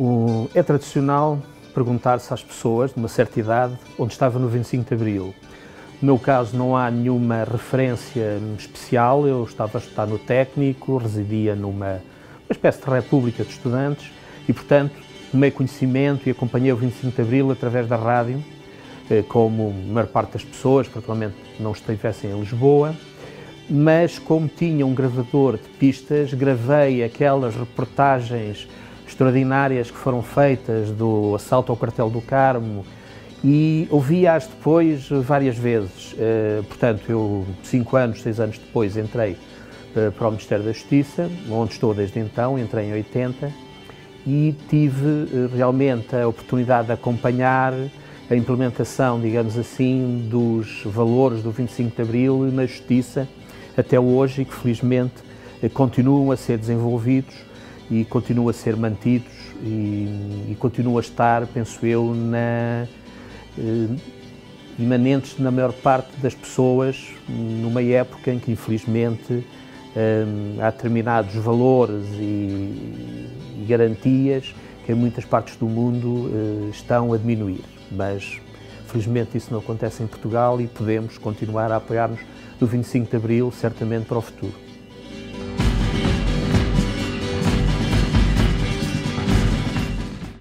O, é tradicional perguntar-se às pessoas de uma certa idade onde estava no 25 de Abril. No meu caso não há nenhuma referência especial, eu estava a estudar no técnico, residia numa uma espécie de república de estudantes e, portanto, tomei conhecimento e acompanhei o 25 de Abril através da rádio, eh, como a maior parte das pessoas, particularmente não estivessem em Lisboa, mas como tinha um gravador de pistas, gravei aquelas reportagens extraordinárias que foram feitas do assalto ao quartel do Carmo e ouvi-as depois várias vezes. Uh, portanto, eu, cinco anos, seis anos depois, entrei uh, para o Ministério da Justiça, onde estou desde então, entrei em 80, e tive uh, realmente a oportunidade de acompanhar a implementação, digamos assim, dos valores do 25 de Abril na Justiça até hoje e que felizmente continuam a ser desenvolvidos e continuam a ser mantidos e, e continuam a estar, penso eu, na, eh, imanentes na maior parte das pessoas numa época em que, infelizmente, eh, há determinados valores e, e, garantias que em muitas partes do mundo eh, estão a diminuir. Mas, felizmente, isso não acontece em Portugal e podemos continuar a apoiar-nos no 25 de Abril, certamente para o futuro.